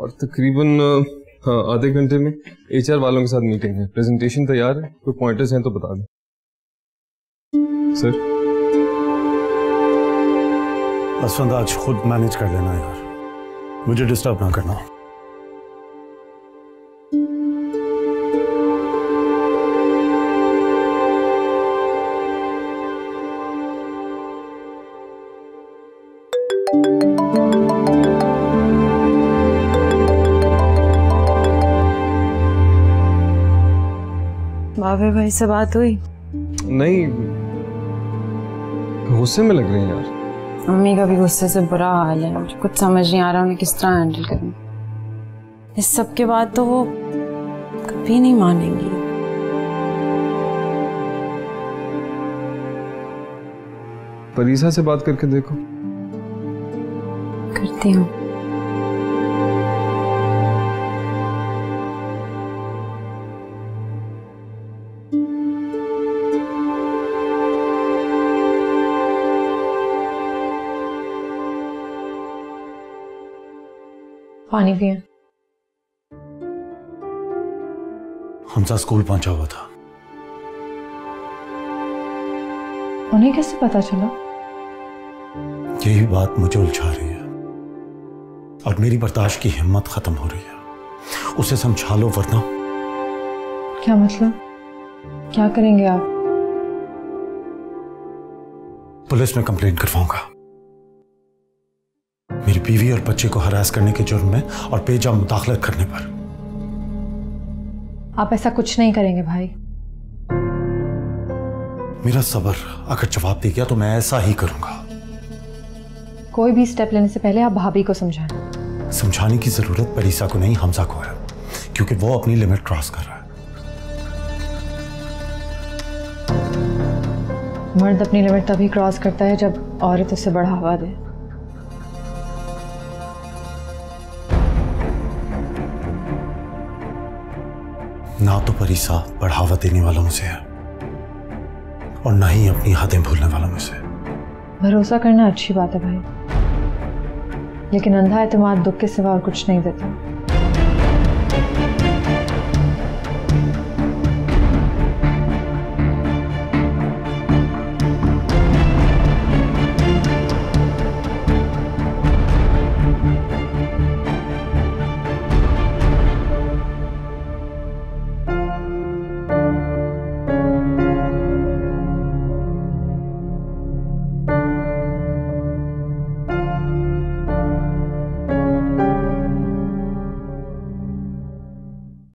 और तकरीबन हाँ आधे घंटे में एचआर वालों के साथ मीटिंग है। प्रेजेंटेशन तैयार है, कोई पॉइंटर्स हैं तो बता दें। सर असफंद आज खुद मैनेज कर लेना यार। मुझे डिस्टर्ब ना करना। बाबे भाई से बात हुई? नहीं गुस्से में लग रही हैं यार। मम्मी का भी गुस्से से बुरा हाल है मुझे कुछ समझ नहीं आ रहा उन्हें किस तरह हैंडल करूँ। इस सब के बाद तो वो कभी नहीं मानेंगी। परीसा से बात करके देखो। करती हूँ। पानी पिए। हमसा स्कूल पहुँचा हुआ था। उन्हें कैसे पता चला? यही बात मुझे उलझा रही है। और मेरी बर्दाश्त की हिम्मत खत्म हो रही है। उसे समझा लो वरना। क्या मतलब? क्या करेंगे आप? पुलिस में कंप्लेंट करवाऊँगा। मेरी बीवी और बच्चे को हरास करने के जुर्म में और बेजा मुदाखलत करने पर। आप ऐसा कुछ नहीं करेंगे भाई। मेरा सबर अगर जवाब दे गया तो मैं ऐसा ही करूँगा। कोई भी स्टेप लेने से पहले आप भाभी को समझाएँ समझाने की ज़रूरत परीसा को नहीं हमजा को है क्योंकि वो अपनी लिमिट क्रॉस कर रहा है। मर्द अपनी लिमिट तभी क्रॉस करता है जब औरत उसे बढ़ावा दे। ना तो परीसा बढ़ावा देने वालों में से है, और ना ही अपनी हदें भूलने वालों में से। भरोसा करना अच्छी बात है भाई। लेकिन अंधा एतमाद दुख के सिवा और कुछ नहीं देता।